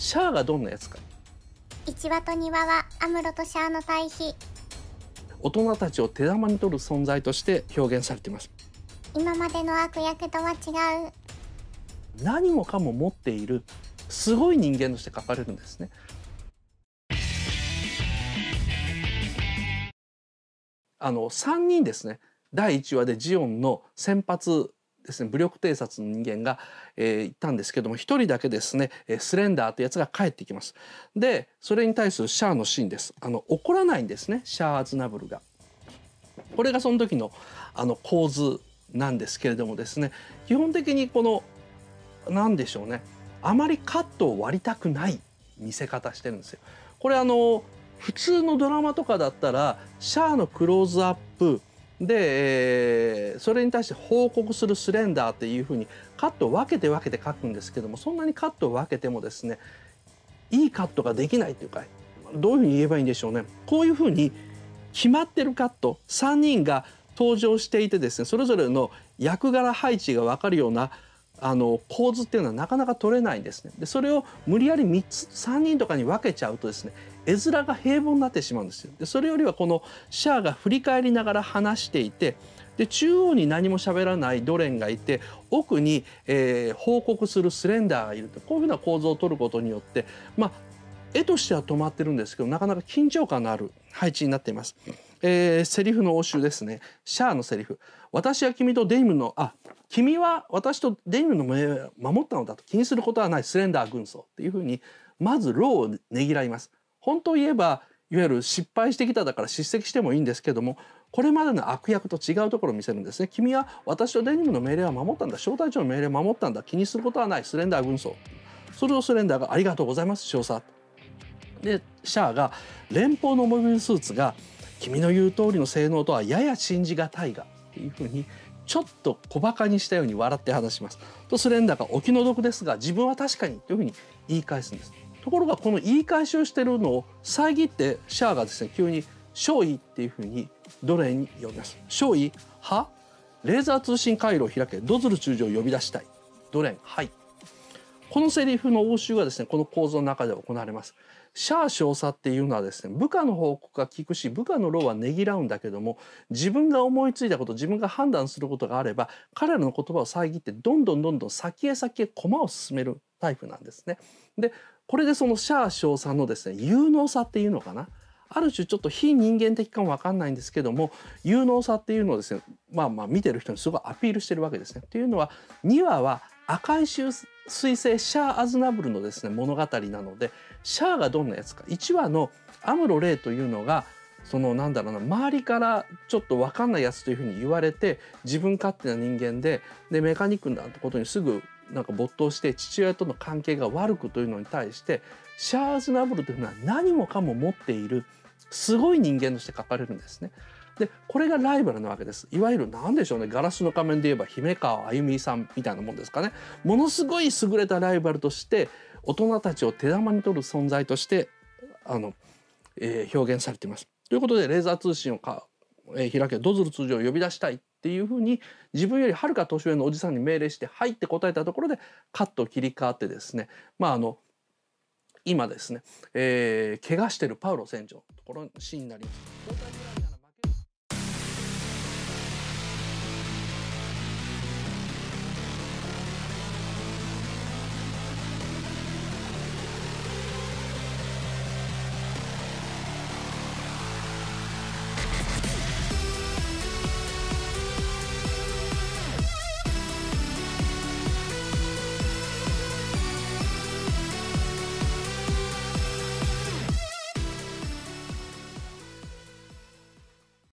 シャアがどんなやつか1話と2話はアムロとシャアの対比。大人たちを手玉に取る存在として表現されています。今までの悪役とは違う。何もかも持っているすごい人間として書かれるんですね。あの3人ですね。第1話でジオンの先発ですね武力偵察の人間が、えー、行ったんですけども1人だけですねスレンダーというやつが帰ってきます。でそれに対するシャアのシーンです。あの怒らないんですねシャア・アズナブルが。これがその時のあの構図なんですけれどもですね基本的にこの何でしょうねあまりカットを割りたくない見せ方してるんですよ。これあの普通のドラマとかだったらシャアのクローズアップで、えー、それに対して報告するスレンダーっていうふうにカットを分けて分けて書くんですけどもそんなにカットを分けてもですねいいカットができないというかどういうふうに言えばいいんでしょうね。こういうふうに決まってるカット3人が登場していてですねそれぞれの役柄配置が分かるようなあの構図っていうのはなかなか取れないんですね。でそれを無理やり3つ3人とかに分けちゃうとですね絵面が平凡になってしまうんですよ。でそれよりはこのシャアが振り返りながら話していてで中央に何も喋らないドレンがいて奥に、えー、報告するスレンダーがいるとこういうふうな構図を取ることによってまあ絵としては止まってるんですけどなかなか緊張感のある配置になっています。えー、セリフの応酬ですね。シャアのセリフ。私は君とデイムのあ君は私とデニムの命を守ったのだと。気にすることはない。スレンダー軍曹っていうふうにまずローをねぎらいます。本当を言えばいわゆる失敗してきただから叱責してもいいんですけどもこれまでの悪役と違うところを見せるんですね。君は私とデニムの命令は守ったんだ。小隊長の命令を守ったんだ。気にすることはない。スレンダー軍曹。それをスレンダーがありがとうございます。少佐でシャアが連邦のモビルスーツが君の言う通りの性能とはやや信じがたいがっていうふうにちょっと小バカにしたように笑って話します。とスレンダーがお気の毒ですが自分は確かにというふうに言い返すんです。ところがこの言い返しをしてるのを遮ってシャアがですね急に「少尉」っていうふうにドレーに呼びます「少尉は？レーザー通信回路を開けドズル中将を呼び出したい」ドレーンはい。このセリフの応酬がですねこの構造の中で行われます。シャア少佐っていうのはですね部下の報告が聞くし部下の労はねぎらうんだけども自分が思いついたこと自分が判断することがあれば彼らの言葉を遮ってどんどんどんどん先へ先へ駒を進めるタイプなんですね。でこれでそのシャア少佐のですね有能さっていうのかな？ある種ちょっと非人間的かも分かんないんですけども有能さっていうのをですねまあまあ見てる人にすごいアピールしてるわけですね。というのは2話は赤い彗星シャア・アズナブルのですね物語なのでシャアがどんなやつか1話のアムロ・レイというのがそのなんだろうな周りからちょっと分かんないやつというふうに言われて自分勝手な人間ででメカニックなことにすぐなんか没頭して父親との関係が悪くというのに対してシャア・アズナブルというのは何もかも持っているすごい人間として書かれるんですね。でこれがライバルなわけですいわゆる何でしょうねガラスの仮面で言えば姫川あゆみさんみたいなもんですかねものすごい優れたライバルとして大人たちを手玉に取る存在としてあの、えー、表現されています。ということでレーザー通信をか、えー、開けドズル通常を呼び出したいっていうふうに自分よりはるか年上のおじさんに命令して「はい」って答えたところでカットを切り替わってですねまああの今ですね、えー、怪我してるパウロ船長のところのシーンになります。